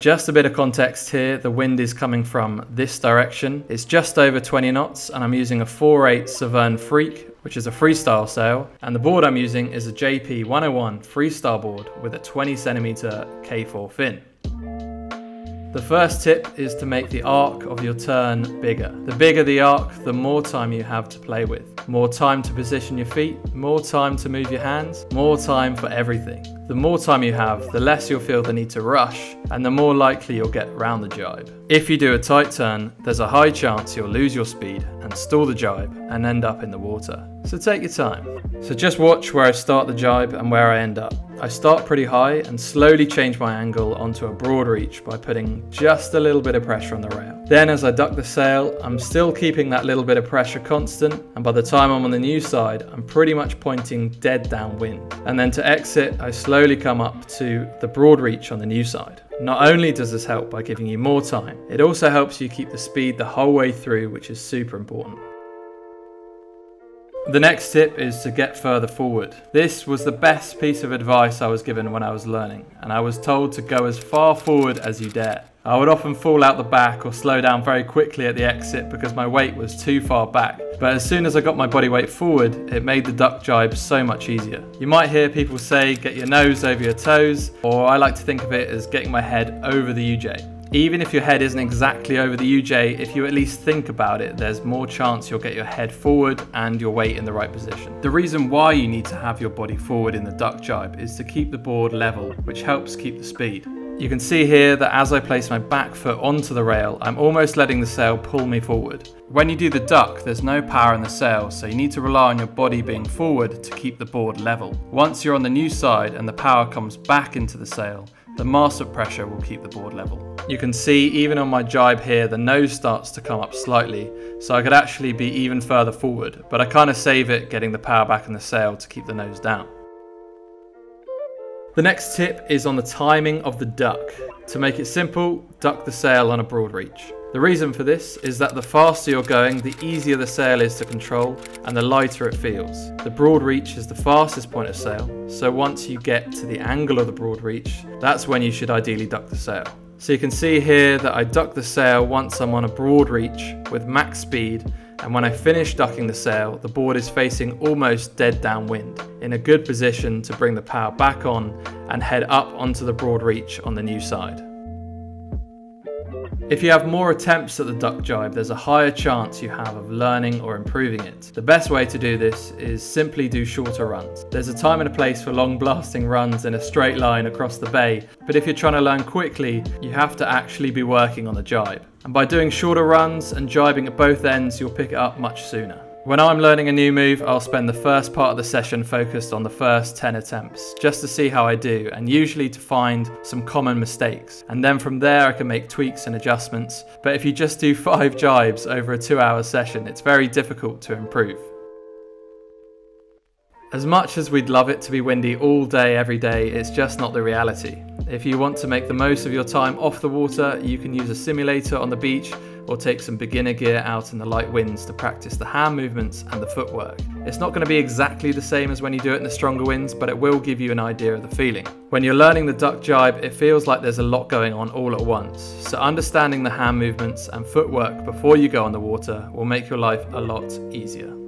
Just a bit of context here, the wind is coming from this direction. It's just over 20 knots and I'm using a 4.8 Severne Freek, which is a freestyle sail. And the board I'm using is a JP 101 freestyle board with a 20 centimeter K4 fin. The first tip is to make the arc of your turn bigger. The bigger the arc, the more time you have to play with. More time to position your feet, more time to move your hands, more time for everything. The more time you have, the less you'll feel the need to rush, and the more likely you'll get round the jibe. If you do a tight turn, there's a high chance you'll lose your speed and stall the jibe and end up in the water. So take your time. So just watch where I start the jibe and where I end up. I start pretty high and slowly change my angle onto a broad reach by putting just a little bit of pressure on the rail. Then as I duck the sail, I'm still keeping that little bit of pressure constant and by the time I'm on the new side, I'm pretty much pointing dead downwind. And then to exit, I slowly come up to the broad reach on the new side. Not only does this help by giving you more time, it also helps you keep the speed the whole way through, which is super important. The next tip is to get further forward. This was the best piece of advice I was given when I was learning, and I was told to go as far forward as you dare. I would often fall out the back or slow down very quickly at the exit because my weight was too far back. But as soon as I got my body weight forward, it made the duck jibe so much easier. You might hear people say get your nose over your toes, or I like to think of it as getting my head over the UJ. Even if your head isn't exactly over the UJ, if you at least think about it, there's more chance you'll get your head forward and your weight in the right position. The reason why you need to have your body forward in the duck jibe is to keep the board level, which helps keep the speed. You can see here that as I place my back foot onto the rail, I'm almost letting the sail pull me forward. When you do the duck, there's no power in the sail, so you need to rely on your body being forward to keep the board level. Once you're on the new side and the power comes back into the sail, the master pressure will keep the board level. You can see even on my jibe here, the nose starts to come up slightly, so I could actually be even further forward, but I kind of save it getting the power back in the sail to keep the nose down. The next tip is on the timing of the duck. To make it simple, duck the sail on a broad reach. The reason for this is that the faster you're going, the easier the sail is to control and the lighter it feels. The broad reach is the fastest point of sail, so once you get to the angle of the broad reach, that's when you should ideally duck the sail. So you can see here that I duck the sail once I'm on a broad reach with max speed and when I finish ducking the sail, the board is facing almost dead downwind, in a good position to bring the power back on and head up onto the broad reach on the new side. If you have more attempts at the duck jibe, there's a higher chance you have of learning or improving it. The best way to do this is simply do shorter runs. There's a time and a place for long blasting runs in a straight line across the bay, but if you're trying to learn quickly, you have to actually be working on the jibe. And by doing shorter runs and jibing at both ends, you'll pick it up much sooner. When I'm learning a new move, I'll spend the first part of the session focused on the first 10 attempts, just to see how I do, and usually to find some common mistakes. And then from there I can make tweaks and adjustments, but if you just do 5 jibes over a 2 hour session, it's very difficult to improve. As much as we'd love it to be windy all day every day, it's just not the reality. If you want to make the most of your time off the water, you can use a simulator on the beach or take some beginner gear out in the light winds to practice the hand movements and the footwork. It's not going to be exactly the same as when you do it in the stronger winds, but it will give you an idea of the feeling. When you're learning the duck jibe, it feels like there's a lot going on all at once, so understanding the hand movements and footwork before you go on the water will make your life a lot easier.